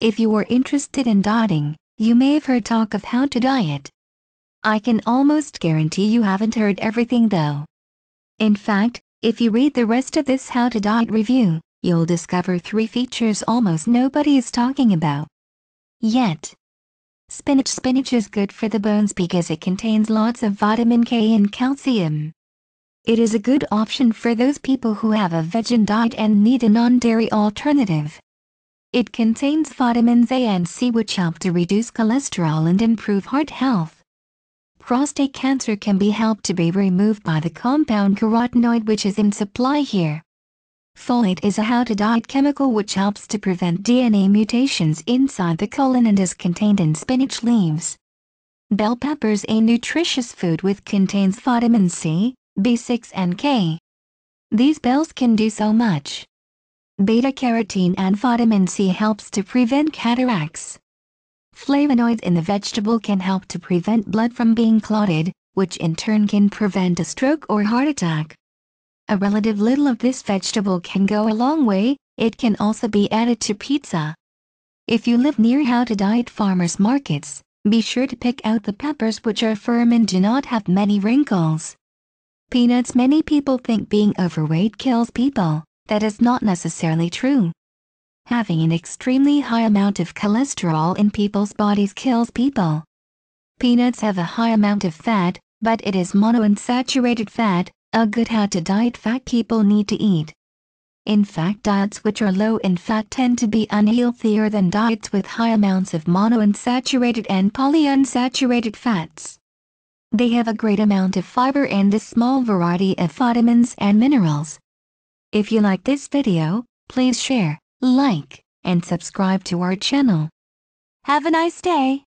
If you are interested in dieting, you may have heard talk of how to diet. I can almost guarantee you haven't heard everything though. In fact, if you read the rest of this How to Diet review, you'll discover three features almost nobody is talking about. Yet. Spinach Spinach is good for the bones because it contains lots of vitamin K and calcium. It is a good option for those people who have a vegan diet and need a non-dairy alternative. It contains vitamins A and C which help to reduce cholesterol and improve heart health. Prostate cancer can be helped to be removed by the compound carotenoid which is in supply here. Folate is a how-to-diet chemical which helps to prevent DNA mutations inside the colon and is contained in spinach leaves. Bell peppers a nutritious food which contains vitamin C, B6 and K. These bells can do so much. Beta-carotene and vitamin C helps to prevent cataracts. Flavonoids in the vegetable can help to prevent blood from being clotted, which in turn can prevent a stroke or heart attack. A relative little of this vegetable can go a long way, it can also be added to pizza. If you live near how to diet farmers markets, be sure to pick out the peppers which are firm and do not have many wrinkles. Peanuts Many people think being overweight kills people, that is not necessarily true. Having an extremely high amount of cholesterol in people's bodies kills people. Peanuts have a high amount of fat, but it is monounsaturated fat, a good how to diet fat people need to eat. In fact diets which are low in fat tend to be unhealthier than diets with high amounts of monounsaturated and polyunsaturated fats. They have a great amount of fiber and a small variety of vitamins and minerals. If you like this video, please share, like, and subscribe to our channel. Have a nice day!